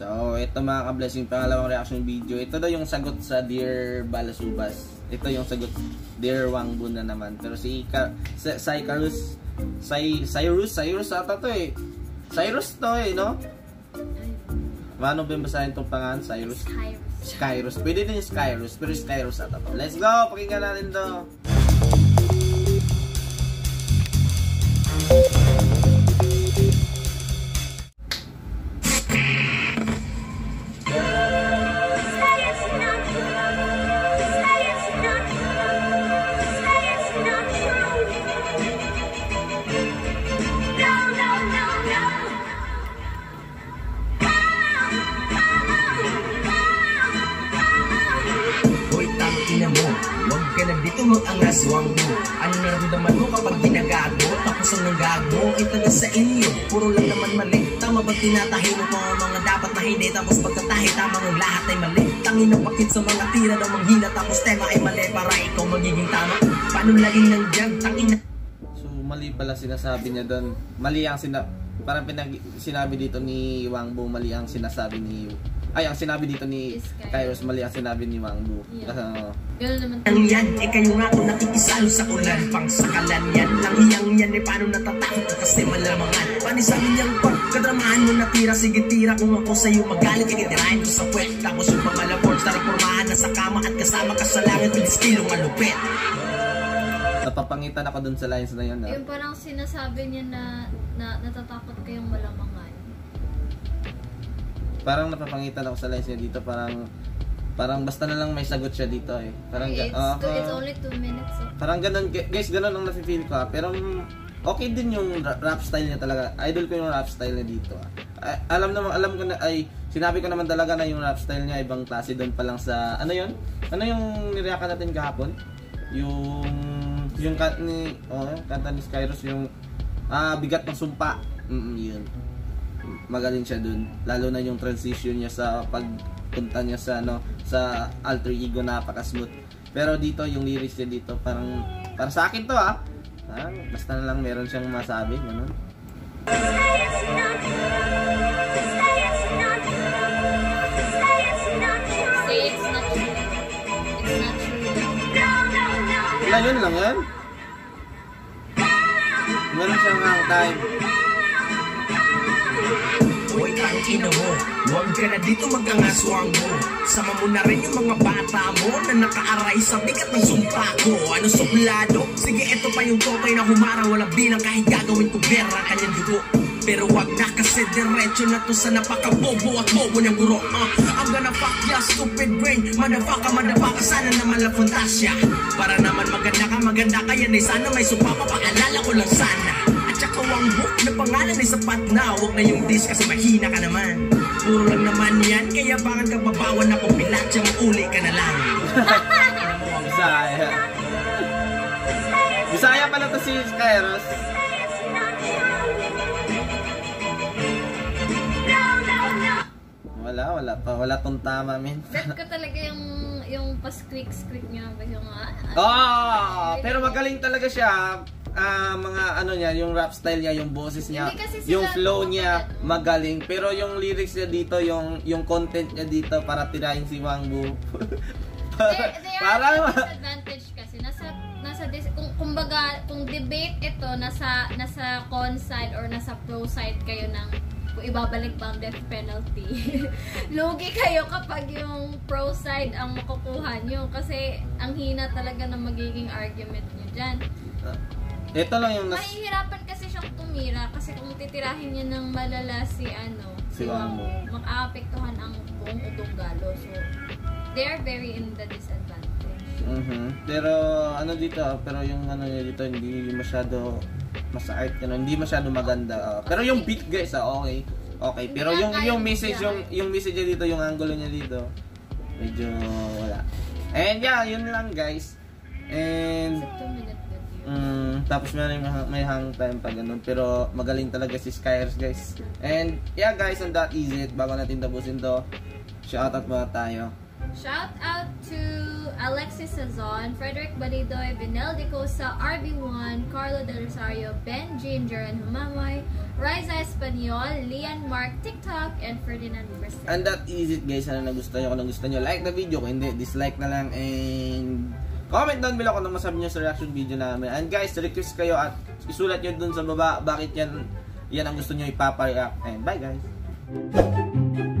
So, ito mga ka-blessing, pangalawang reaction video. Ito daw yung sagot sa Dear Balasubas. Ito yung sagot, Dear Wangbu na naman. Pero si Ika, si Cyrus, Cy, Cyrus, Cyrus ata to eh. Cyrus to eh, no? Paano ba yung basahin itong pangalan? Cyrus? Kyrus. Skyrus. Pwede din yung Skyrus, pero Skyrus ata to. Let's go! Pakinggan natin to. Hoy, ka na dito mag-angaswang mo Ano naramdaman mo kapag ginagago Tapos ang nagago ay taga sa inyo Puro lang naman mali Tama ba tinatahi mo mga mga dapat na hindi Tapos pagkatahi tamang ang lahat ay mali Tangin ang pakit sa mga tira na manghina Tapos tema ay mali para ikaw magiging tama Paano laging nandiyan tangina So, mali pala sinasabi niya doon. Mali ang sina parang pinag sinabi dito ni Wangbu, mali ang sinasabi ni ay ang sinabi dito ni Kairos. Mali ang sinabi ni Wangbu. Yeah. Ah, naman. Ang yan, eh kayo nga kung nakikisalo sa ulan Pang sakalan yan, lang iyang yan Eh paano natatakot ka kasi malamangan Paano sabi niyang pag kadramahan mo natira Sige tira kung ako sa'yo magalit Ikitirahin ko sa puwet Tapos yung pamalaport Tara pormahan na sa kama At kasama ka sa langit With estilo malupit napapangitan ako doon sa lines na yun. ah. Yung parang sinasabi niya na, na natatakot kayong malamangan. Parang napapangitan ako sa lines niya dito, parang parang basta na lang may sagot siya dito eh. Parang it's, ah, two- it's ah, only two minutes. So. Parang ganun, gu- guys, ganun ang nafe-feel ko ah. Pero mm, okay din yung ra- rap style niya talaga. Idol ko yung rap style niya dito ah. Ah, alam naman, alam ko na, ay, sinabi ko naman talaga na yung rap style niya ibang klase doon pa lang sa, ano yun? Ano yung nireakan natin kahapon? Yung, yung kat ni, oh, kanta ni Skyros, yung, ah, bigat ng sumpa. Mm, yun. Magaling siya dun. Lalo na yung transition niya sa pagpunta niya sa, ano, sa alter ego, napaka-smooth. Pero dito, yung lyrics niya dito, parang, para sa akin to ah. Parang, basta na lang meron siyang masabi, ganun. Wala yun lang yan. Meron siyang hang time. Tangina mo? Huwag ka na dito mag-angaswang mo. Sama mo na rin yung mga bata mo Na nakaaray sa bigat ng sumpa ko. Ano suplado? Sige, ito pa yung totoy na humara. Walang bilang kahit gagawin ko bera ang kanyang dugo. Pero wag na kasi diretso na to sa napakabobo at bobo ng guro uh, I'm gonna fuck ya stupid brain. Motherfucker, motherfucker, sana naman lang fantasya Para naman maganda ka, maganda ka yan eh. Sana may sumapa, paalala ko lang sana At saka wang book na pangalan ay sapat na Huwag na yung diss kasi mahina ka naman Puro lang naman yan, kaya bakit ka babawan na kung pilatya mo uli ka na lang Bisaya. Bisaya pala to si Kairos. Wala, wala pa. Wala tong tama, men. Bet ko talaga yung yung pa-squeak-squeak niya. Ba yung ah, Oh, pero magaling talaga siya. Ah, mga ano niya, yung rap style niya, yung boses niya, yung flow niya magaling. Pero yung lyrics niya dito, yung yung content niya dito para tirahin si Wangbu. They, they are Parang at a disadvantage kasi nasa nasa dis, kung kumbaga kung debate ito nasa nasa con side or nasa pro side kayo ng kung ibabalik ba ang death penalty. Lugi kayo kapag yung pro side ang makukuha nyo kasi ang hina talaga ng magiging argument nyo dyan. ito lang yung nas Mahihirapan kasi siyang tumira kasi kung titirahin niya ng malala si ano, Si Wamo. makaapektuhan ang buong Utunggalo. So, they are very in the disadvantage. Mhm. Pero ano dito, ah, pero yung ano dito hindi masyado masakit ano, hindi masyado maganda. ah. pero yung beat guys, ah, okay. Okay, pero yung yung message yung yung message niya dito, yung angulo niya dito, medyo wala. And yeah, yun lang guys. And. Mm, tapos may, may hang time pa ganun. Pero magaling talaga si Skyers, guys. And, yeah guys, on that is it. Bago natin tapusin to, shoutout muna tayo. Shout out to Alexis Sazon, Frederick Balidoy, Benel De Cosa, RB1, Carlo Del Rosario, Ben Ginger and Humamoy, Riza Espanyol, Lian Mark TikTok, and Ferdinand Bristol. And that is it guys. Sana nagustuhan nyo. Kung nagustuhan nyo, like the video. Kung hindi, dislike na lang. And comment down below kung ano masabi nyo sa reaction video namin. And guys, request kayo at isulat nyo dun sa baba bakit yan yan ang gusto nyo ipapa-react. And bye guys!